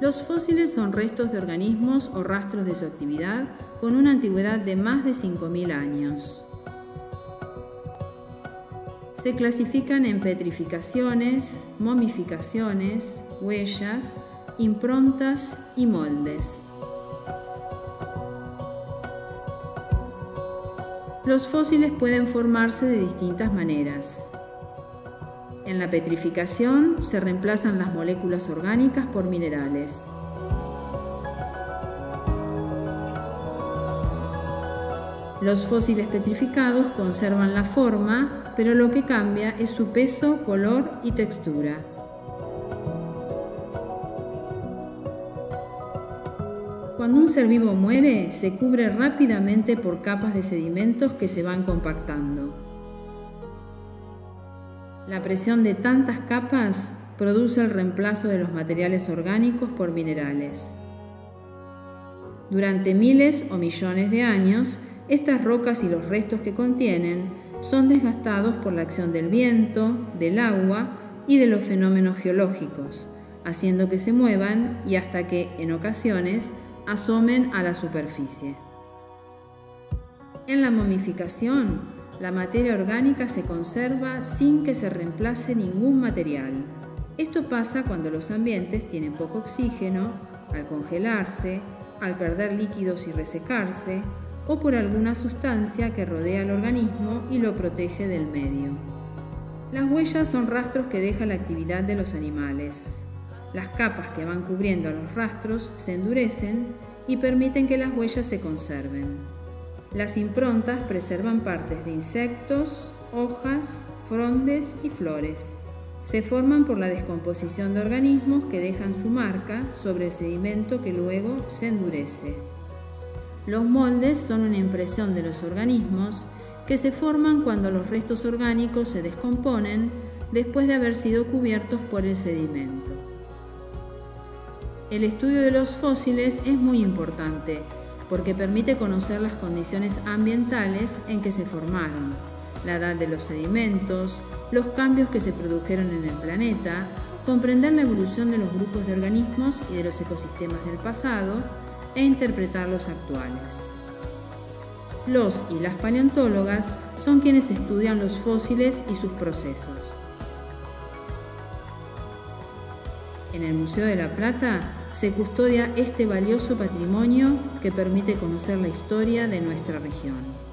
Los fósiles son restos de organismos o rastros de su actividad con una antigüedad de más de 5.000 años. Se clasifican en petrificaciones, momificaciones, huellas, improntas y moldes. Los fósiles pueden formarse de distintas maneras. En la petrificación se reemplazan las moléculas orgánicas por minerales. Los fósiles petrificados conservan la forma, pero lo que cambia es su peso, color y textura. Cuando un ser vivo muere, se cubre rápidamente por capas de sedimentos que se van compactando. La presión de tantas capas produce el reemplazo de los materiales orgánicos por minerales. Durante miles o millones de años, estas rocas y los restos que contienen son desgastados por la acción del viento, del agua y de los fenómenos geológicos, haciendo que se muevan y hasta que, en ocasiones, asomen a la superficie. En la momificación, la materia orgánica se conserva sin que se reemplace ningún material. Esto pasa cuando los ambientes tienen poco oxígeno, al congelarse, al perder líquidos y resecarse, o por alguna sustancia que rodea al organismo y lo protege del medio. Las huellas son rastros que deja la actividad de los animales. Las capas que van cubriendo los rastros se endurecen y permiten que las huellas se conserven. Las improntas preservan partes de insectos, hojas, frondes y flores. Se forman por la descomposición de organismos que dejan su marca sobre el sedimento que luego se endurece. Los moldes son una impresión de los organismos que se forman cuando los restos orgánicos se descomponen después de haber sido cubiertos por el sedimento. El estudio de los fósiles es muy importante porque permite conocer las condiciones ambientales en que se formaron, la edad de los sedimentos, los cambios que se produjeron en el planeta, comprender la evolución de los grupos de organismos y de los ecosistemas del pasado e interpretar los actuales. Los y las paleontólogas son quienes estudian los fósiles y sus procesos. En el Museo de la Plata se custodia este valioso patrimonio que permite conocer la historia de nuestra región.